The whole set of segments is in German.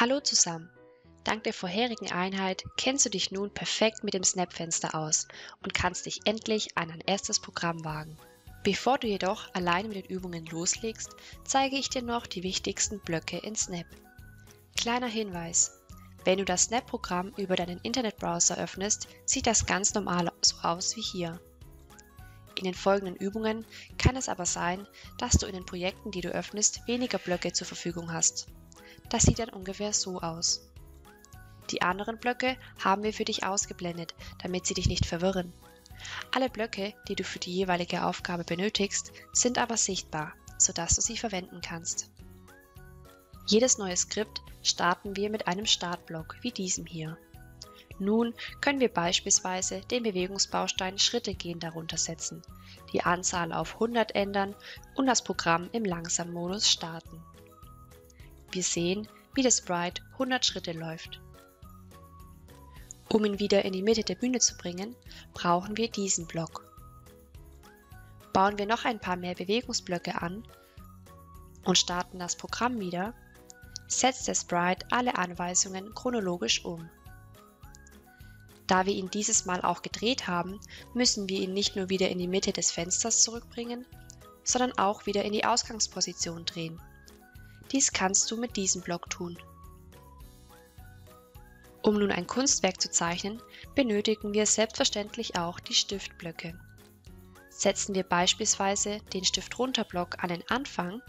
Hallo zusammen! Dank der vorherigen Einheit kennst du dich nun perfekt mit dem Snap-Fenster aus und kannst dich endlich an ein erstes Programm wagen. Bevor du jedoch alleine mit den Übungen loslegst, zeige ich dir noch die wichtigsten Blöcke in Snap. Kleiner Hinweis. Wenn du das Snap-Programm über deinen Internetbrowser öffnest, sieht das ganz normal so aus wie hier. In den folgenden Übungen kann es aber sein, dass du in den Projekten, die du öffnest, weniger Blöcke zur Verfügung hast. Das sieht dann ungefähr so aus. Die anderen Blöcke haben wir für dich ausgeblendet, damit sie dich nicht verwirren. Alle Blöcke, die du für die jeweilige Aufgabe benötigst, sind aber sichtbar, sodass du sie verwenden kannst. Jedes neue Skript starten wir mit einem Startblock wie diesem hier. Nun können wir beispielsweise den Bewegungsbaustein Schritte gehen darunter setzen, die Anzahl auf 100 ändern und das Programm im Langsammodus starten. Wir sehen, wie das Sprite 100 Schritte läuft. Um ihn wieder in die Mitte der Bühne zu bringen, brauchen wir diesen Block. Bauen wir noch ein paar mehr Bewegungsblöcke an und starten das Programm wieder, setzt der Sprite alle Anweisungen chronologisch um. Da wir ihn dieses Mal auch gedreht haben, müssen wir ihn nicht nur wieder in die Mitte des Fensters zurückbringen, sondern auch wieder in die Ausgangsposition drehen. Dies kannst du mit diesem Block tun. Um nun ein Kunstwerk zu zeichnen, benötigen wir selbstverständlich auch die Stiftblöcke. Setzen wir beispielsweise den Stift runter Block an den Anfang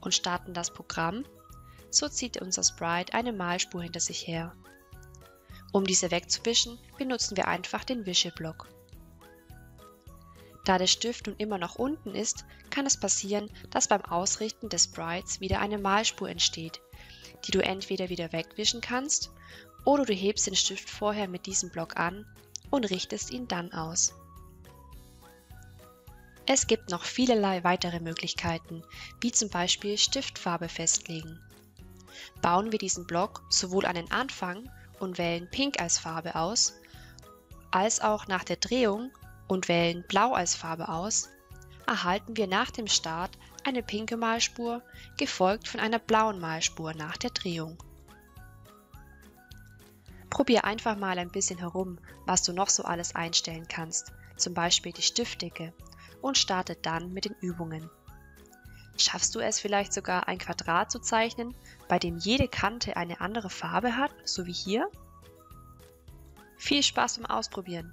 und starten das Programm, so zieht unser Sprite eine Malspur hinter sich her. Um diese wegzuwischen, benutzen wir einfach den Wischeblock. Da der Stift nun immer noch unten ist, kann es passieren, dass beim Ausrichten des Sprites wieder eine Malspur entsteht, die du entweder wieder wegwischen kannst oder du hebst den Stift vorher mit diesem Block an und richtest ihn dann aus. Es gibt noch vielerlei weitere Möglichkeiten, wie zum Beispiel Stiftfarbe festlegen. Bauen wir diesen Block sowohl an den Anfang und wählen Pink als Farbe aus, als auch nach der Drehung und wählen Blau als Farbe aus, erhalten wir nach dem Start eine pinke Malspur, gefolgt von einer blauen Malspur nach der Drehung. Probier einfach mal ein bisschen herum, was du noch so alles einstellen kannst, zum Beispiel die Stiftdicke, und starte dann mit den Übungen. Schaffst du es vielleicht sogar ein Quadrat zu zeichnen, bei dem jede Kante eine andere Farbe hat, so wie hier? Viel Spaß beim Ausprobieren!